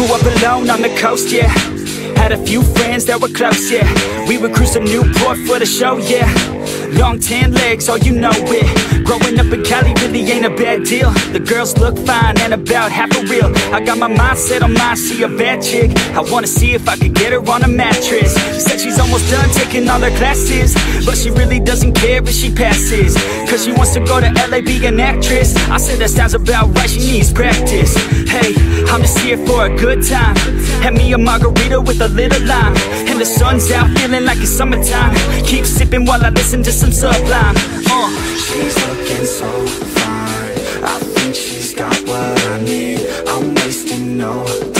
Grew up alone on the coast, yeah. Had a few friends that were close, yeah. We would cruise to Newport for the show, yeah. Long tan legs, oh you know it. Growing up in Cali really ain't a bad deal. The girls look fine and about half a real. I got my mind set on mine, see a bad chick. I wanna see if I could get her on a mattress. Said she's almost done taking all her classes But she really doesn't care if she passes. Cause she wants to go to LA be an actress. I said that sounds about right, she needs practice here for a good time. Have me a margarita with a little lime. And the sun's out feeling like it's summertime. Keep sipping while I listen to some Sublime. Uh. She's looking so fine. I think she's got what I need. I'm wasting no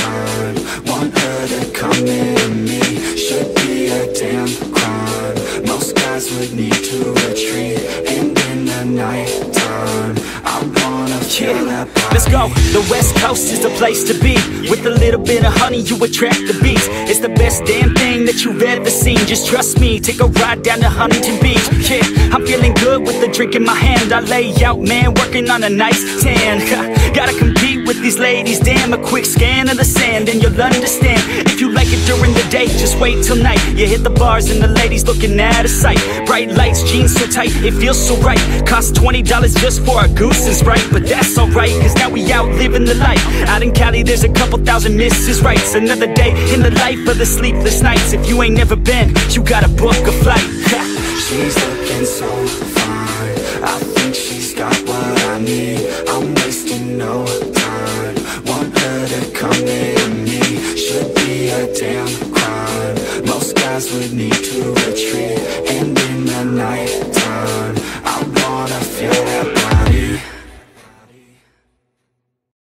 time. Want her to come into me. Should be a damn crime. Most guys would need to retreat. And in the night time I wanna feel that body Let's go, the west coast is the place to be. With a little bit of honey you attract the bees It's the best damn thing that you've ever seen. Just trust me, take a ride down to Huntington Beach. Yeah, I'm feeling good with the drink in my hand. I lay out, man, working on a nice tan. Gotta compete with these ladies, damn A quick scan of the sand. And you'll understand If you like it during the day, just wait till night. You hit the bars and the ladies looking out of sight. Bright lights, jeans so tight, it feels so right. Cost $20 just for a goose and Sprite But that's alright, cause now we out living the life. Out in Cali there's a couple thousand Mrs. Rights Another day in the life of the sleepless nights. If you ain't never been, you gotta book a flight. She's need to